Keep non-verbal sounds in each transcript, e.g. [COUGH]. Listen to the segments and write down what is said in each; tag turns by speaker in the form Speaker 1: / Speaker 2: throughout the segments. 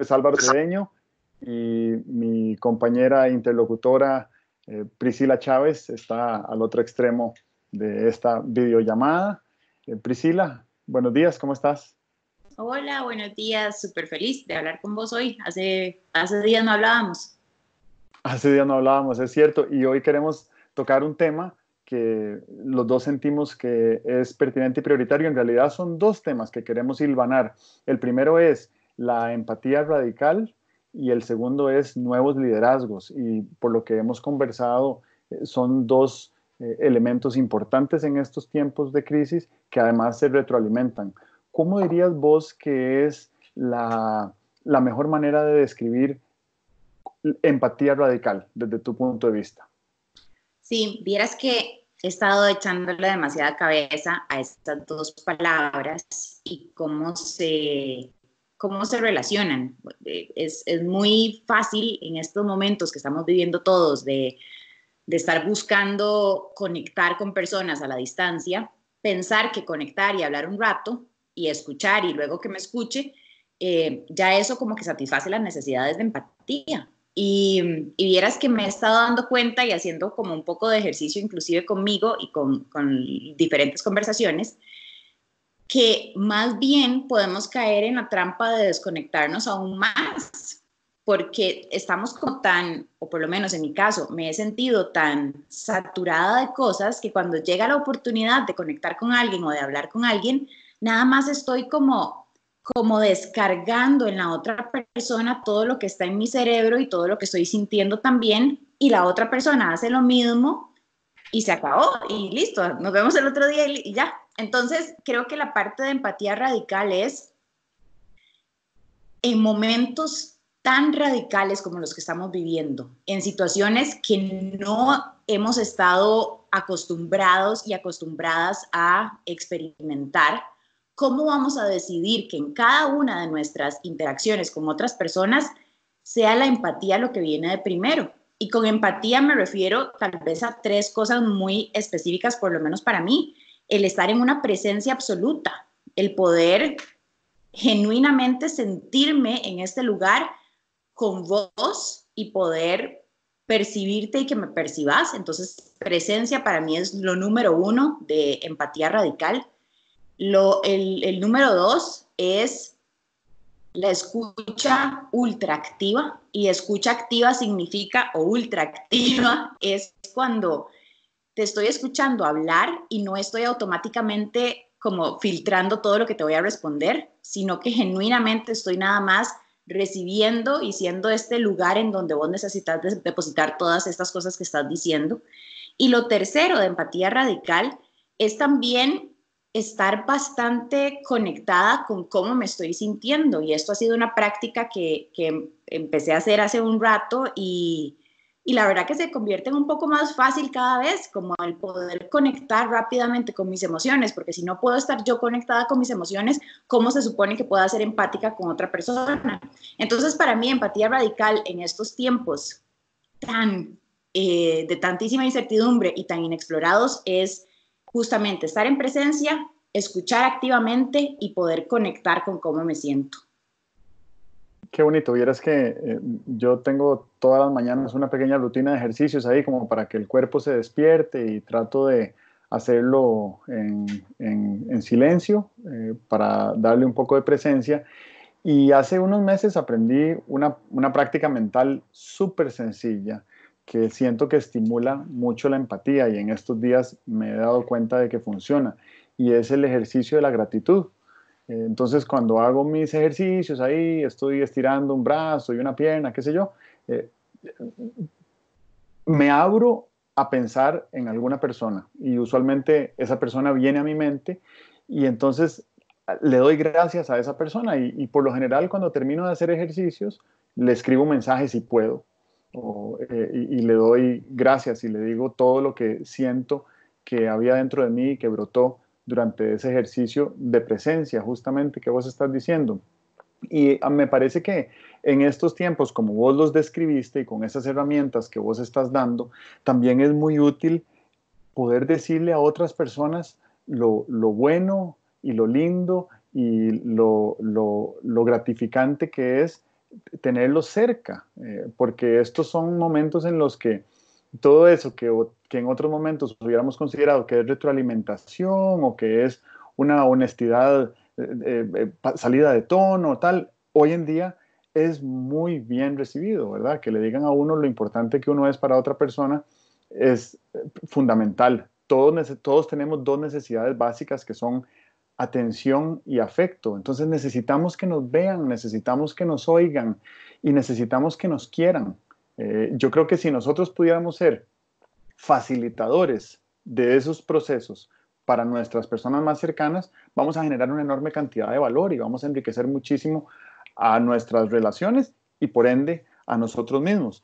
Speaker 1: es Álvaro Cedeño y mi compañera interlocutora eh, Priscila Chávez está al otro extremo de esta videollamada. Eh, Priscila, buenos días, ¿cómo estás?
Speaker 2: Hola, buenos días, súper feliz de hablar con vos hoy. Hace, hace días no hablábamos.
Speaker 1: Hace días no hablábamos, es cierto, y hoy queremos tocar un tema que los dos sentimos que es pertinente y prioritario. En realidad son dos temas que queremos hilvanar. El primero es la empatía radical y el segundo es nuevos liderazgos. Y por lo que hemos conversado, eh, son dos eh, elementos importantes en estos tiempos de crisis que además se retroalimentan. ¿Cómo dirías vos que es la, la mejor manera de describir empatía radical desde tu punto de vista?
Speaker 2: Sí, vieras que he estado echándole demasiada cabeza a estas dos palabras y cómo se, cómo se relacionan. Es, es muy fácil en estos momentos que estamos viviendo todos de, de, estar buscando conectar con personas a la distancia, pensar que conectar y hablar un rato y escuchar y luego que me escuche, eh, ya eso como que satisface las necesidades de empatía. Y, vieras que me he estado dando cuenta y haciendo como un poco de ejercicio inclusive conmigo y con, con diferentes conversaciones, que más bien podemos caer en la trampa de desconectarnos aún más, porque estamos como tan, o por lo menos en mi caso, me he sentido tan saturada de cosas que cuando llega la oportunidad de conectar con alguien o de hablar con alguien, nada más estoy como como descargando en la otra persona todo lo que está en mi cerebro y todo lo que estoy sintiendo también, y la otra persona hace lo mismo y se acabó y listo, nos vemos el otro día y ya. Entonces, creo que la parte de empatía radical es en momentos tan radicales como los que estamos viviendo, en situaciones que no hemos estado acostumbrados y acostumbradas a experimentar, ¿cómo vamos a decidir que en cada una de nuestras interacciones con otras personas sea la empatía lo que viene de primero? Y con empatía me refiero tal vez a tres cosas muy específicas, por lo menos para mí. El estar en una presencia absoluta, el poder genuinamente sentirme en este lugar con vos y poder percibirte y que me percibas. Entonces, presencia para mí es lo número uno de empatía radical. Lo, el, número dos es la escucha ultra activa y escucha activa significa o ultra activa es cuando te estoy escuchando hablar y no estoy automáticamente como filtrando todo lo que te voy a responder, sino que genuinamente estoy nada más recibiendo y siendo este lugar en donde vos necesitas depositar todas estas cosas que estás diciendo. Y lo tercero de empatía radical es también estar bastante conectada con cómo me estoy sintiendo. Y esto ha sido una práctica que, empecé a hacer hace un rato y, la verdad que se convierte en un poco más fácil cada vez, como el poder conectar rápidamente con mis emociones, porque si no puedo estar yo conectada con mis emociones, ¿cómo se supone que pueda ser empática con otra persona? Entonces, para mí, empatía radical en estos tiempos tan eh, de tantísima incertidumbre y tan inexplorados es justamente estar en presencia, escuchar activamente y poder conectar con cómo me siento.
Speaker 1: Qué bonito, vieras que eh, yo tengo todas las mañanas una pequeña rutina de ejercicios ahí como para que el cuerpo se despierte y trato de hacerlo en, silencio eh, para darle un poco de presencia. Y hace unos meses aprendí una, una práctica mental súper sencilla que siento que estimula mucho la empatía y en estos días me he dado cuenta de que funciona y es el ejercicio de la gratitud. Entonces cuando hago mis ejercicios ahí, estoy estirando un brazo y una pierna, qué sé yo, eh, me abro a pensar en alguna persona y usualmente esa persona viene a mi mente y entonces le doy gracias a esa persona y, y por lo general cuando termino de hacer ejercicios le escribo mensajes si puedo eh, y, le doy gracias y le digo todo lo que siento que había dentro de mí y que brotó durante ese ejercicio de presencia, justamente que vos estás diciendo. Y ah, me parece que en estos tiempos, como vos los describiste y con esas herramientas que vos estás dando, también es muy útil poder decirle a otras personas lo, lo bueno y lo lindo y lo, lo, gratificante que es tenerlos cerca, eh, porque estos son momentos en los que todo eso que, que en otros momentos hubiéramos considerado que es retroalimentación o que es una honestidad, eh, salida de tono, tal, hoy en día es muy bien recibido, ¿verdad? Que le digan a uno lo importante que uno es para otra persona es fundamental. Todos, todos tenemos dos necesidades básicas que son atención y afecto. Entonces necesitamos que nos vean, necesitamos que nos oigan y necesitamos que nos quieran. Eh, yo creo que si nosotros pudiéramos ser facilitadores de esos procesos para nuestras personas más cercanas, vamos a generar una enorme cantidad de valor y vamos a enriquecer muchísimo a nuestras relaciones y por ende a nosotros mismos.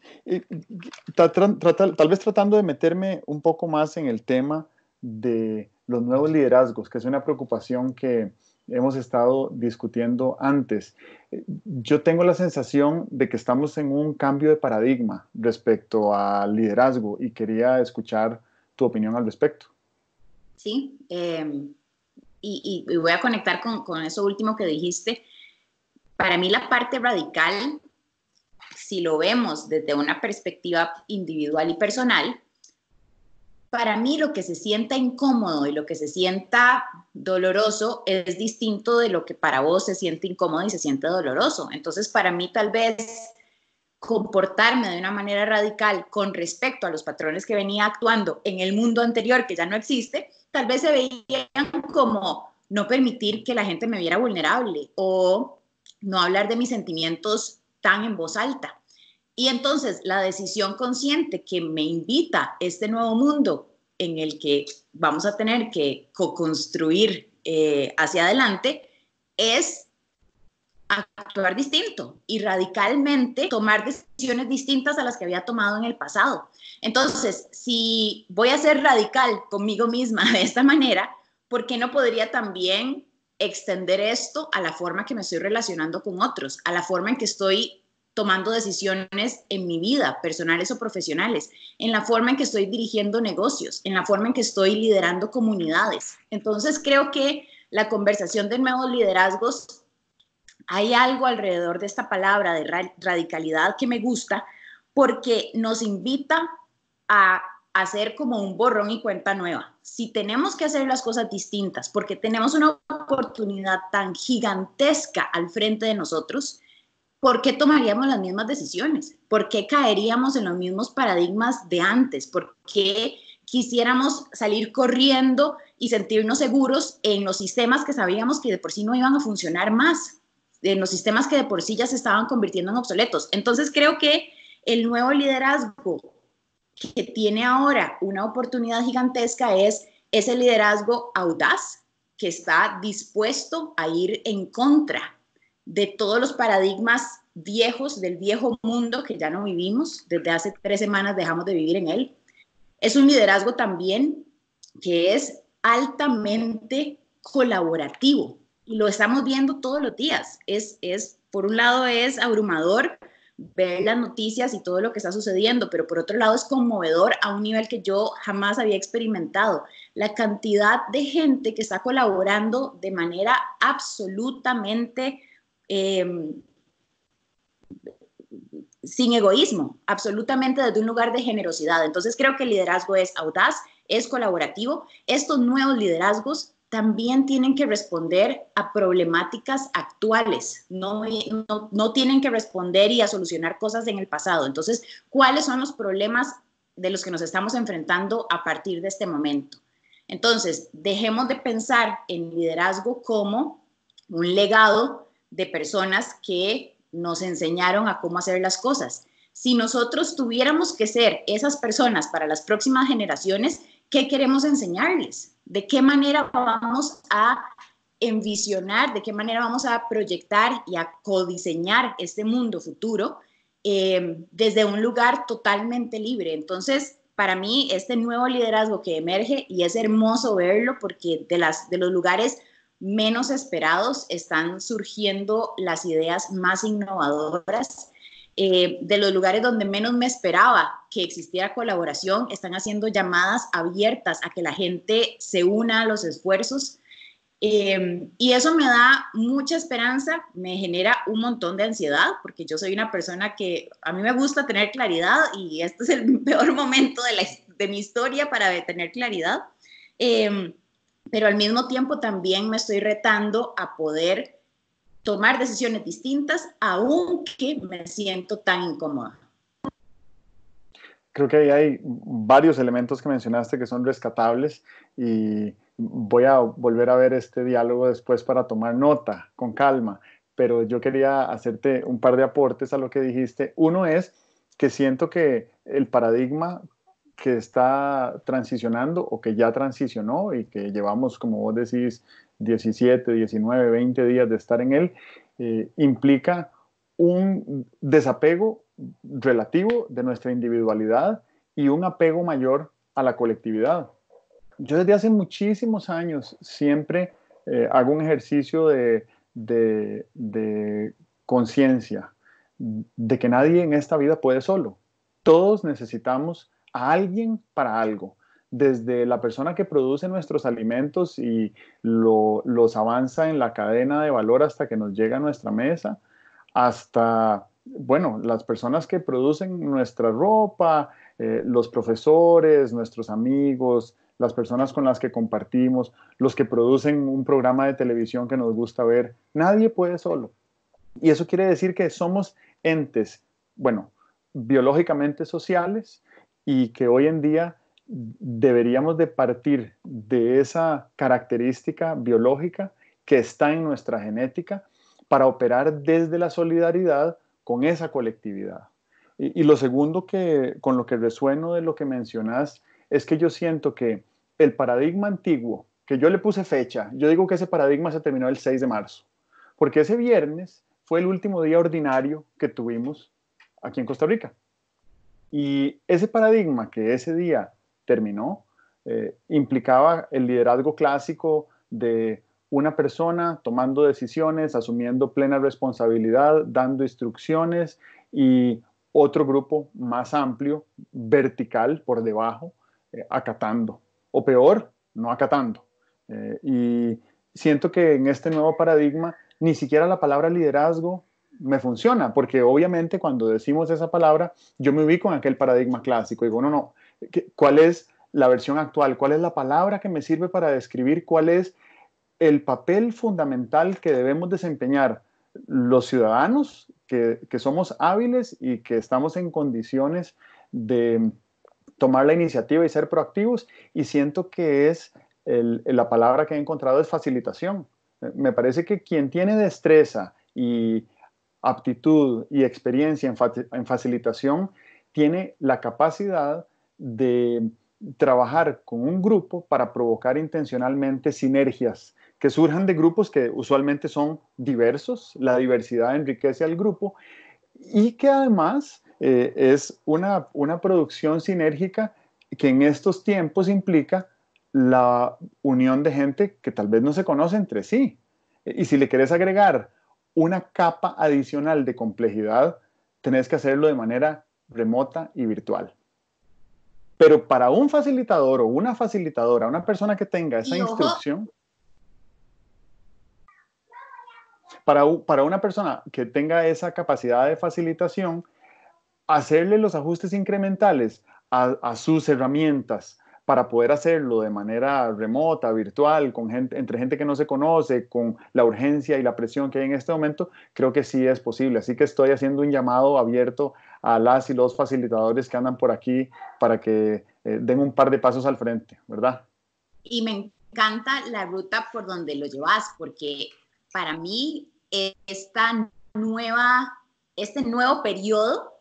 Speaker 1: Tal vez tratando de meterme un poco más en el tema de los nuevos liderazgos, que es una preocupación que hemos estado discutiendo antes. Yo tengo la sensación de que estamos en un cambio de paradigma respecto al liderazgo y quería escuchar tu opinión al respecto.
Speaker 2: Sí, em, y, voy a conectar con, con eso último que dijiste para mí la parte radical, si lo vemos desde una perspectiva individual y personal, para mí lo que se sienta incómodo y lo que se sienta doloroso es distinto de lo que para vos se siente incómodo y se siente doloroso. Entonces, para mí tal vez comportarme de una manera radical con respecto a los patrones que venía actuando en el mundo anterior, que ya no existe, tal vez se veían como no permitir que la gente me viera vulnerable o no hablar de mis sentimientos tan en voz alta. Y entonces la decisión consciente que me invita este nuevo mundo en el que vamos a tener que co-construir eh, hacia adelante es actuar distinto y radicalmente tomar decisiones distintas a las que había tomado en el pasado. Entonces, si voy a ser radical conmigo misma de esta manera, ¿por qué no podría también extender esto a la forma que me estoy relacionando con otros, a la forma en que estoy tomando decisiones en mi vida, personales o profesionales, en la forma en que estoy dirigiendo negocios, en la forma en que estoy liderando comunidades. Entonces creo que la conversación de nuevos liderazgos, hay algo alrededor de esta palabra de radicalidad que me gusta porque nos invita a hacer como un borrón y cuenta nueva. Si tenemos que hacer las cosas distintas porque tenemos una oportunidad tan gigantesca al frente de nosotros, ¿por qué tomaríamos las mismas decisiones? ¿Por qué caeríamos en los mismos paradigmas de antes? ¿Por qué quisiéramos salir corriendo y sentirnos seguros en los sistemas que sabíamos que de por sí no iban a funcionar más? En los sistemas que de por sí ya se estaban convirtiendo en obsoletos. Entonces creo que el nuevo liderazgo que tiene ahora una oportunidad gigantesca es ese liderazgo audaz que está dispuesto a ir en contra de todos los paradigmas viejos del viejo mundo que ya no vivimos. Desde hace tres semanas dejamos de vivir en él. Es un liderazgo también que es altamente colaborativo y lo estamos viendo todos los días. Es, es por un lado es abrumador ver las noticias y todo lo que está sucediendo, pero por otro lado es conmovedor a un nivel que yo jamás había experimentado. La cantidad de gente que está colaborando de manera absolutamente em, sin egoísmo, absolutamente desde un lugar de generosidad. Entonces creo que el liderazgo es audaz, es colaborativo. Estos nuevos liderazgos también tienen que responder a problemáticas actuales, no, no, tienen que responder y a solucionar cosas en el pasado. Entonces, ¿cuáles son los problemas de los que nos estamos enfrentando a partir de este momento? Entonces, dejemos de pensar en liderazgo como un legado de personas que nos enseñaron a cómo hacer las cosas. Si nosotros tuviéramos que ser esas personas para las próximas generaciones, ¿qué queremos enseñarles? ¿De qué manera vamos a envisionar, de qué manera vamos a proyectar y a codiseñar este mundo futuro eh, desde un lugar totalmente libre? Entonces, para mí, este nuevo liderazgo que emerge, y es hermoso verlo porque de, las, de los lugares menos esperados están surgiendo las ideas más innovadoras eh, de los lugares donde menos me esperaba que existiera colaboración, están haciendo llamadas abiertas a que la gente se una a los esfuerzos. Em, y eso me da mucha esperanza, me genera un montón de ansiedad, porque yo soy una persona que a mí me gusta tener claridad y este es el [LAUGHS] peor momento de, mi historia para tener claridad. Em, pero al mismo tiempo también me estoy retando a poder tomar decisiones distintas, aunque me siento tan incómoda.
Speaker 1: Creo que hay varios elementos que mencionaste que son rescatables y voy a volver a ver este diálogo después para tomar nota con calma, pero yo quería hacerte un par de aportes a lo que dijiste. Uno es que siento que el paradigma que está transicionando o que ya transicionó y que llevamos, como vos decís, 17, 19, 20 días de estar en él, eh, implica un desapego relativo de nuestra individualidad y un apego mayor a la colectividad. Yo desde hace muchísimos años siempre eh, hago un ejercicio de, de conciencia, de que nadie en esta vida puede solo. Todos necesitamos a alguien para algo desde la persona que produce nuestros alimentos y los avanza en la cadena de valor hasta que nos llega a nuestra mesa, hasta, bueno, las personas que producen nuestra ropa, eh, los profesores, nuestros amigos, las personas con las que compartimos, los que producen un programa de televisión que nos gusta ver. Nadie puede solo. Y eso quiere decir que somos entes, bueno, biológicamente sociales y que hoy en día deberíamos de partir de esa característica biológica que está en nuestra genética para operar desde la solidaridad con esa colectividad. Y, lo segundo que con lo que resueno de lo que mencionas es que yo siento que el paradigma antiguo, que yo le puse fecha, yo digo que ese paradigma se terminó el 6 de marzo, porque ese viernes fue el último día ordinario que tuvimos aquí en Costa Rica. Y ese paradigma que ese día terminó, eh, implicaba el liderazgo clásico de una persona tomando decisiones, asumiendo plena responsabilidad, dando instrucciones y otro grupo más amplio, vertical, por debajo, eh, acatando. O peor, no acatando. Eh, y siento que en este nuevo paradigma ni siquiera la palabra liderazgo me funciona, porque obviamente cuando decimos esa palabra, yo me ubico en aquel paradigma clásico. Digo, no, no, ¿cuál es la versión actual? ¿Cuál es la palabra que me sirve para describir cuál es el papel fundamental que debemos desempeñar los ciudadanos que, somos hábiles y que estamos en condiciones de tomar la iniciativa y ser proactivos? Y siento que es la palabra que he encontrado es facilitación. Me parece que quien tiene destreza y aptitud y experiencia en, facilitación tiene la capacidad de trabajar con un grupo para provocar intencionalmente sinergias que surjan de grupos que usualmente son diversos, la diversidad enriquece al grupo y que además eh, es una, una producción sinérgica que en estos tiempos implica la unión de gente que tal vez no se conoce entre sí. Y si le querés agregar una capa adicional de complejidad, tenés que hacerlo de manera remota y virtual. Pero para un facilitador o una facilitadora, una persona que tenga esa instrucción, para, para una persona que tenga esa capacidad de facilitación, hacerle los ajustes incrementales a, a sus herramientas, para poder hacerlo de manera remota, virtual, con gente, entre gente que no se conoce, con la urgencia y la presión que hay en este momento, creo que sí es posible. Así que estoy haciendo un llamado abierto a las y los facilitadores que andan por aquí para que eh, den un par de pasos al frente, ¿verdad?
Speaker 2: Y me encanta la ruta por donde lo llevas, porque para mí esta nueva, este nuevo periodo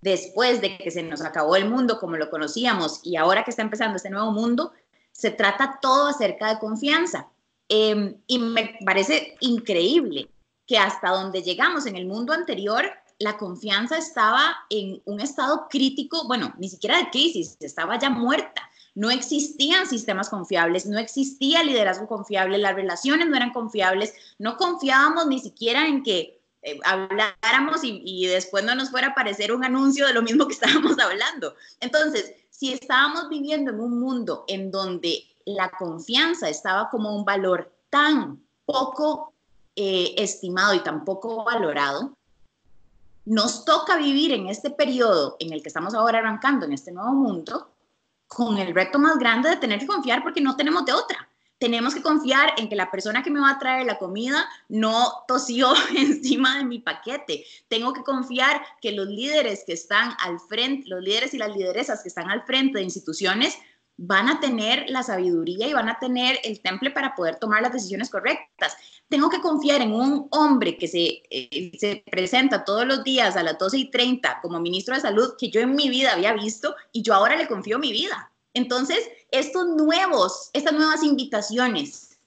Speaker 2: después de que se nos acabó el mundo como lo conocíamos y ahora que está empezando este nuevo mundo, se trata todo acerca de confianza. Em, y me parece increíble que hasta donde llegamos en el mundo anterior, la confianza estaba en un estado crítico, bueno, ni siquiera de crisis, estaba ya muerta. No existían sistemas confiables, no existía liderazgo confiable, las relaciones no eran confiables, no confiábamos ni siquiera en que eh, habláramos y, después no nos fuera a aparecer un anuncio de lo mismo que [LAUGHS] estábamos hablando. Entonces, si estábamos viviendo en un mundo en donde la confianza estaba como un valor tan poco eh, estimado y tan poco valorado, nos toca vivir en este periodo en el que estamos ahora arrancando, en este nuevo mundo, con el reto más grande de tener que confiar porque no tenemos de otra. Tenemos que confiar en que la persona que me va a traer la comida no tosió [LAUGHS] encima de mi paquete. Tengo que confiar que los líderes que están al frente, los líderes y las lideresas que están al frente de instituciones van a tener la sabiduría y van a tener el temple para poder tomar las decisiones correctas. Tengo que confiar en un hombre que se, eh, se presenta todos los días a las 12 y 30 como ministro de salud que yo en mi vida había visto y yo ahora le confío mi vida. Entonces, estos nuevos, estas nuevas invitaciones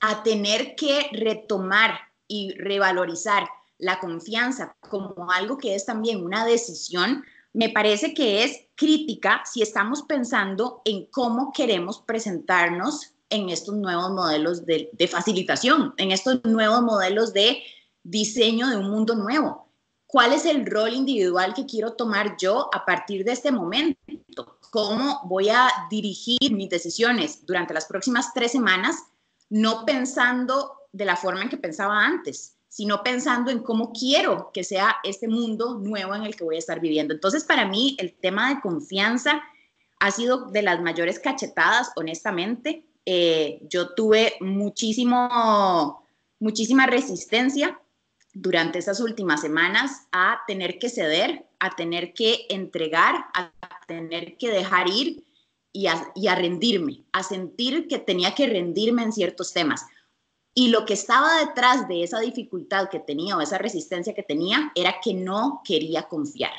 Speaker 2: a tener que retomar y revalorizar la confianza como algo que es también una decisión, me parece que es crítica si estamos pensando en cómo queremos presentarnos en estos nuevos modelos de, facilitación, en estos nuevos modelos de diseño de un mundo nuevo. ¿Cuál es el rol individual que quiero tomar yo a partir de este momento? ¿Cómo voy a dirigir mis decisiones durante las próximas tres semanas, no pensando de la forma en que pensaba antes, sino pensando en cómo quiero que sea este mundo nuevo en el que voy a estar viviendo. Entonces, para mí, el tema de confianza ha sido de las mayores cachetadas, honestamente. Eh, yo tuve muchísimo, muchísima resistencia durante esas últimas semanas a tener que ceder, a tener que entregar, a tener que dejar ir y a, y a rendirme, a sentir que tenía que rendirme en ciertos temas y lo que estaba detrás de esa dificultad que tenía o esa resistencia que tenía era que no quería confiar.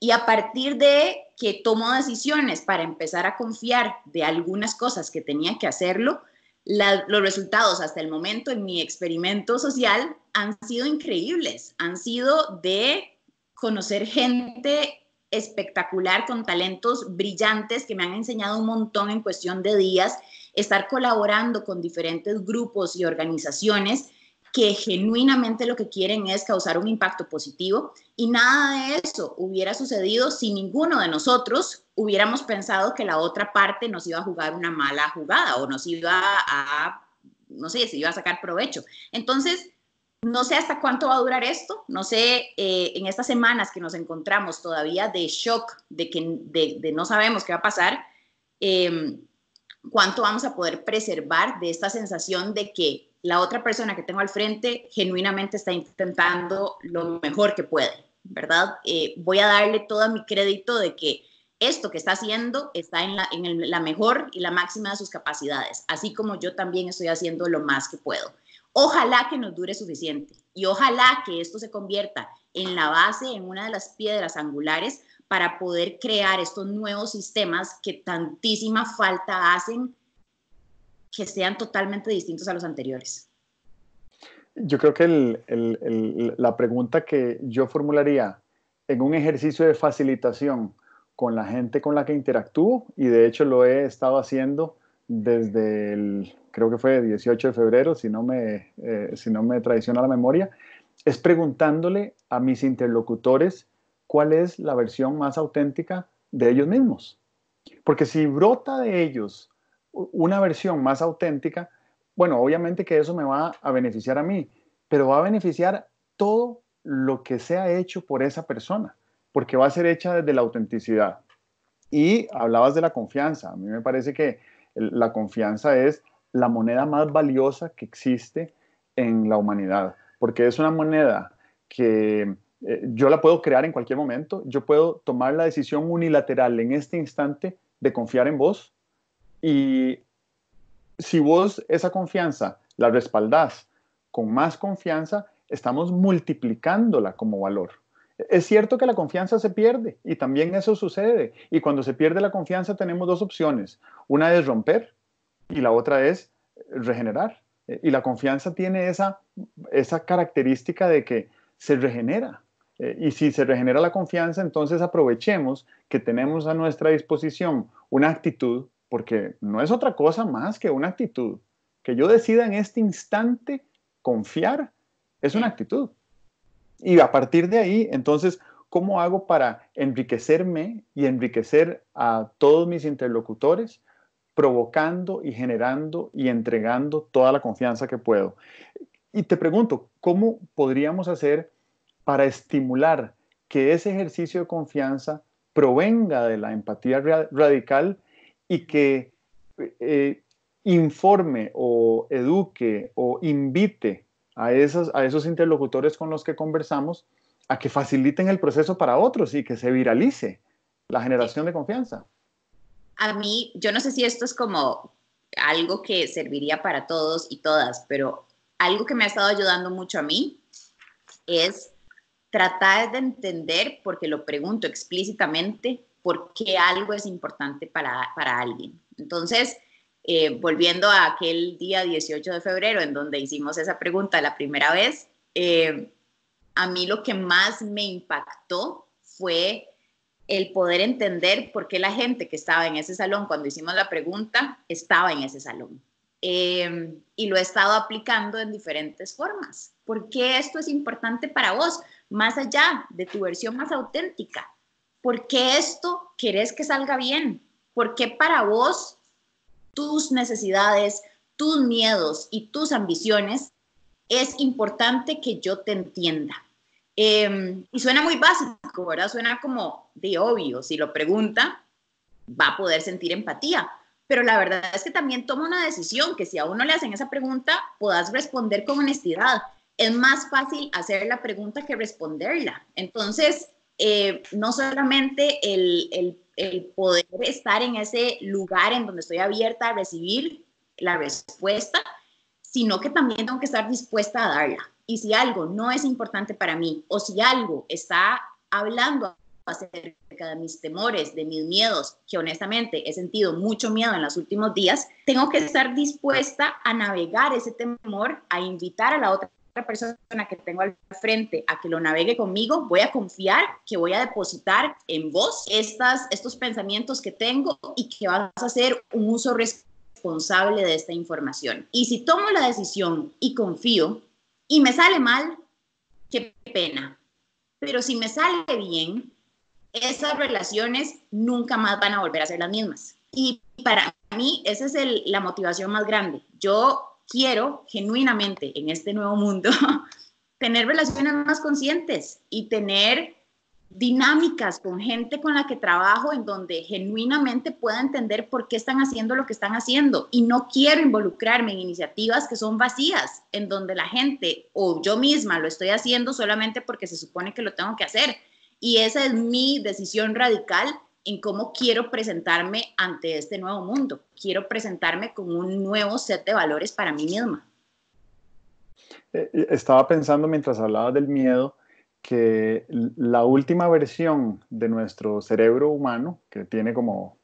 Speaker 2: Y a partir de que tomó decisiones para empezar a confiar de algunas cosas que tenía que hacerlo, los resultados hasta el momento en mi experimento social han sido increíbles. Han sido de conocer gente espectacular con talentos brillantes que me han enseñado un montón en cuestión de días estar colaborando con diferentes grupos y organizaciones que genuinamente lo que quieren es causar un impacto positivo y nada de eso hubiera sucedido si ninguno de nosotros hubiéramos pensado que la otra parte nos iba a jugar una mala jugada o nos iba a, no sé, se iba a sacar provecho. Entonces, no sé hasta cuánto va a durar esto, no sé, eh, en estas semanas que nos encontramos todavía de shock, de que de, no sabemos qué va a pasar, eh, cuánto vamos a poder preservar de esta sensación de que la otra persona que tengo al frente genuinamente está intentando lo mejor que puede, ¿verdad? Eh, voy a darle todo mi crédito de que esto que está haciendo está en, la, en la mejor y la máxima de sus capacidades, así como yo también estoy haciendo lo más que puedo. Ojalá que nos dure suficiente y ojalá que esto se convierta en la base, en una de las piedras angulares para poder crear estos nuevos sistemas que tantísima falta hacen que sean totalmente distintos a los anteriores?
Speaker 1: Yo creo que la pregunta que yo formularía en un ejercicio de facilitación con la gente con la que interactúo, y de hecho lo he estado haciendo desde el, creo que fue el 18 de febrero, si no me, eh, si no me traiciona la memoria, es preguntándole a mis interlocutores cuál es la versión más auténtica de ellos mismos. Porque si brota de ellos una versión más auténtica, bueno, obviamente que eso me va a beneficiar a mí, pero va a beneficiar todo lo que sea hecho por esa persona, porque va a ser hecha desde la autenticidad. Y hablabas de la confianza. A mí me parece que la confianza es la moneda más valiosa que existe en la humanidad, porque es una moneda que eh, yo la puedo crear en cualquier momento, yo puedo tomar la decisión unilateral en este instante de confiar en vos y si vos esa confianza la respaldás con más confianza, estamos multiplicándola como valor. Es cierto que la confianza se pierde y también eso sucede. Y cuando se pierde la confianza tenemos dos opciones. Una es romper y la otra es regenerar. Y la confianza tiene esa, esa característica de que se regenera. Eh, y si se regenera la confianza, entonces aprovechemos que tenemos a nuestra disposición una actitud, porque no es otra cosa más que una actitud. Que yo decida en este instante confiar es una actitud. Y a partir de ahí, entonces, ¿cómo hago para enriquecerme y enriquecer a todos mis interlocutores? provocando y generando y entregando toda la confianza que puedo. Y te pregunto, ¿cómo podríamos hacer para estimular que ese ejercicio de confianza provenga de la empatía radical y que eh, informe o eduque o invite a esos, a esos interlocutores con los que conversamos a que faciliten el proceso para otros y que se viralice la generación de confianza.
Speaker 2: A mí, yo no sé si esto es como algo que serviría para todos y todas, pero algo que me ha estado ayudando mucho a mí es tratar de entender, porque lo pregunto explícitamente, por qué algo es importante para, para alguien. Entonces, eh, volviendo a aquel día 18 de febrero en donde hicimos esa pregunta la primera vez, eh, a mí lo que más me impactó fue el poder entender por qué la gente que estaba en ese salón cuando hicimos la pregunta estaba en ese salón. Eh, y lo he estado aplicando en diferentes formas. ¿Por qué esto es importante para vos? Más allá de tu versión más auténtica. ¿Por qué esto querés que salga bien? ¿Por qué para vos tus necesidades, tus miedos y tus ambiciones, es importante que yo te entienda. Em, y suena muy básico, ¿verdad? Suena como de obvio. Si lo pregunta, va a poder sentir empatía. Pero la verdad es que también toma una decisión que si a uno le hacen esa pregunta, puedas responder con honestidad. Es más fácil hacer la pregunta que responderla. Entonces, eh, no solamente el, el poder estar en ese lugar en donde estoy abierta a recibir la respuesta, sino que también tengo que estar dispuesta a darla. Y si algo no es importante para mí o si algo está hablando acerca de mis temores, de mis miedos, que honestamente he sentido mucho miedo en los últimos días, tengo que estar dispuesta a navegar ese temor, a invitar a la otra persona que tengo al frente a que lo navegue conmigo, voy a confiar que voy a depositar en vos estas, estos pensamientos que tengo y que vas a hacer un uso responsable de esta información. Y si tomo la decisión y confío y me sale mal, qué pena. Pero si me sale bien, esas relaciones nunca más van a volver a ser las mismas. Y para mí esa es la motivación más grande. Yo quiero genuinamente en este nuevo mundo [LAUGHS] tener relaciones más conscientes y tener dinámicas con gente con la que trabajo en donde genuinamente pueda entender por qué están haciendo lo que están haciendo y no quiero involucrarme en iniciativas que son vacías, en donde la gente o yo misma lo estoy haciendo solamente porque se supone que lo tengo que hacer. Y esa es mi decisión radical en cómo quiero presentarme ante este nuevo mundo. Quiero presentarme con un nuevo set de valores para mí misma.
Speaker 1: Eh, eh, estaba pensando mientras hablaba del miedo que la última versión de nuestro cerebro humano, que tiene como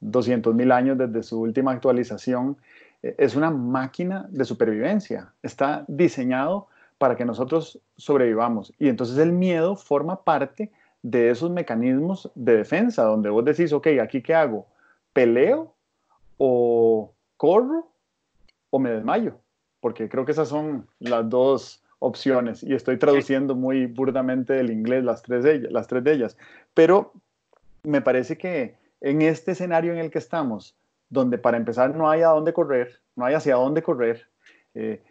Speaker 1: 200 mil años desde su última actualización, eh, es una máquina de supervivencia. Está diseñado para que nosotros sobrevivamos. Y entonces el miedo forma parte de esos mecanismos de defensa, donde vos decís, ok, ¿aquí qué hago? ¿Peleo o corro o me desmayo? Porque creo que esas son las dos opciones y estoy traduciendo muy burdamente del inglés las tres de ellas, las tres de ellas. Pero me parece que en este escenario en el que estamos, donde para empezar no hay a dónde correr, no hay hacia dónde correr, eh,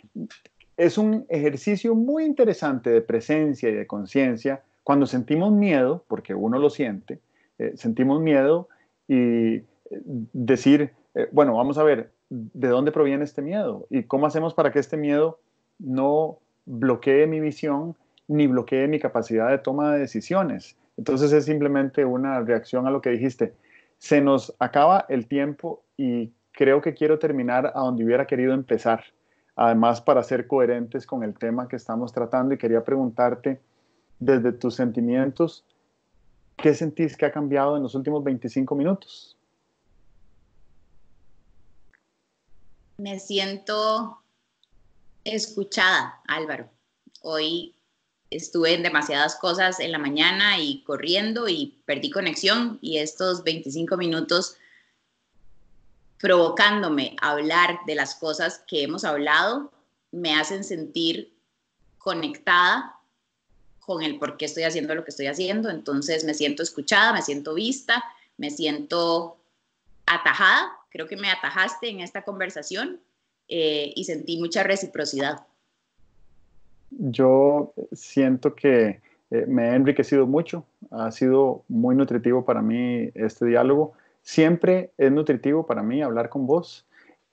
Speaker 1: es un ejercicio muy interesante de presencia y de conciencia cuando sentimos miedo, porque uno lo siente, eh, sentimos miedo y eh, decir, eh, bueno, vamos a ver, ¿de dónde proviene este miedo? ¿Y cómo hacemos para que este miedo no bloquee mi visión ni bloquee mi capacidad de toma de decisiones? Entonces es simplemente una reacción a lo que dijiste. Se nos acaba el tiempo y creo que quiero terminar a donde hubiera querido empezar. Además, para ser coherentes con el tema que estamos tratando y quería preguntarte, desde tus sentimientos, ¿qué sentís que ha cambiado en los últimos 25 minutos?
Speaker 2: Me siento escuchada, Álvaro. Hoy estuve en demasiadas cosas en la mañana y corriendo y perdí conexión y estos 25 minutos provocándome hablar de las cosas que hemos hablado me hacen sentir conectada con el por qué estoy haciendo lo que estoy haciendo. Entonces me siento escuchada, me siento vista, me siento atajada creo que me atajaste en esta conversación eh, y sentí mucha reciprocidad.
Speaker 1: Yo siento que eh, me ha enriquecido mucho, ha sido muy nutritivo para mí este diálogo. Siempre es nutritivo para mí hablar con vos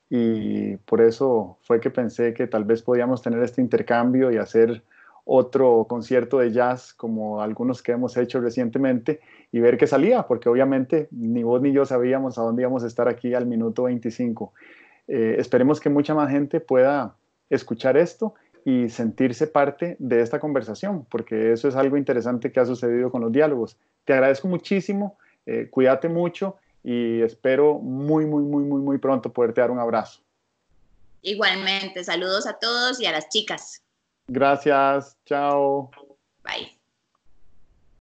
Speaker 1: y por eso fue que pensé que tal vez podíamos tener este intercambio y hacer otro concierto de jazz como algunos que hemos hecho recientemente y ver qué salía, porque obviamente ni vos ni yo sabíamos a dónde íbamos a estar aquí al minuto 25. Eh, esperemos que mucha más gente pueda escuchar esto y sentirse parte de esta conversación, porque eso es algo interesante que ha sucedido con los diálogos. Te agradezco muchísimo, eh, cuídate mucho y espero muy, muy, muy, muy, muy pronto poderte dar un abrazo.
Speaker 2: Igualmente, saludos a todos y a las chicas.
Speaker 1: Gracias, chao.
Speaker 2: Bye.